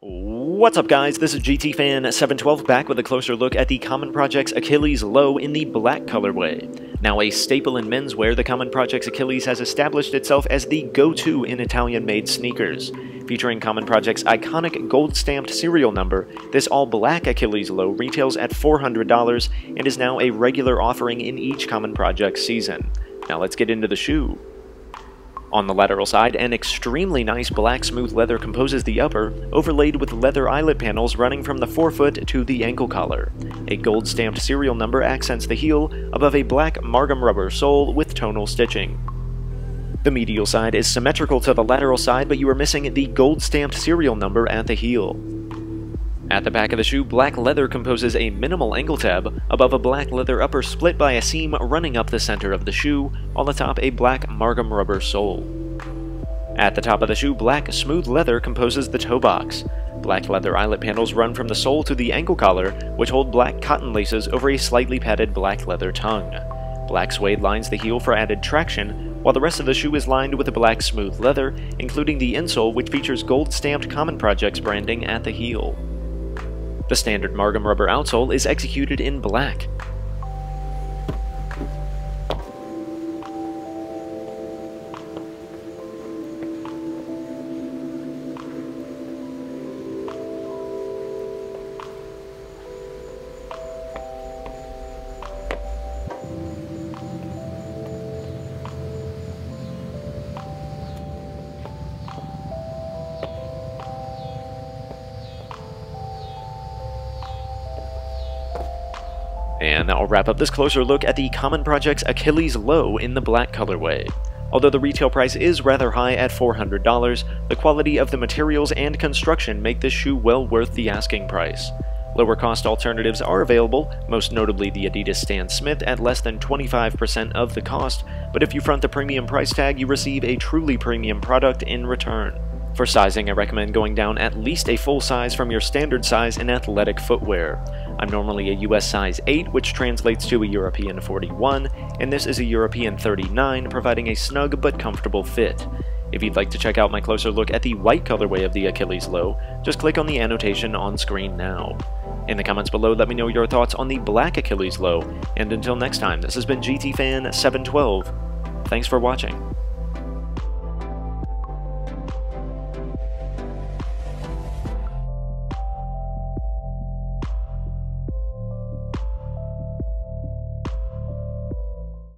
What's up guys, this is GT Fan 712 back with a closer look at the Common Projects Achilles Low in the black colorway. Now a staple in menswear, the Common Projects Achilles has established itself as the go-to in Italian-made sneakers. Featuring Common Project's iconic gold-stamped serial number, this all-black Achilles Low retails at $400 and is now a regular offering in each Common Projects season. Now let's get into the shoe. On the lateral side, an extremely nice black smooth leather composes the upper, overlaid with leather eyelet panels running from the forefoot to the ankle collar. A gold stamped serial number accents the heel above a black Margom rubber sole with tonal stitching. The medial side is symmetrical to the lateral side, but you are missing the gold stamped serial number at the heel. At the back of the shoe, black leather composes a minimal ankle tab, above a black leather upper split by a seam running up the center of the shoe, on the top a black Margom rubber sole. At the top of the shoe, black smooth leather composes the toe box. Black leather eyelet panels run from the sole to the ankle collar, which hold black cotton laces over a slightly padded black leather tongue. Black suede lines the heel for added traction, while the rest of the shoe is lined with a black smooth leather, including the insole which features gold-stamped Common Projects branding at the heel. The standard Margom rubber outsole is executed in black. And that'll wrap up this closer look at the Common Project's Achilles Low in the black colorway. Although the retail price is rather high at $400, the quality of the materials and construction make this shoe well worth the asking price. Lower cost alternatives are available, most notably the Adidas Stan Smith at less than 25% of the cost, but if you front the premium price tag, you receive a truly premium product in return. For sizing, I recommend going down at least a full size from your standard size in athletic footwear. I'm normally a US size 8, which translates to a European 41, and this is a European 39, providing a snug but comfortable fit. If you'd like to check out my closer look at the white colorway of the Achilles low, just click on the annotation on screen now. In the comments below, let me know your thoughts on the black Achilles low, and until next time, this has been GT Fan 712 Thanks for watching.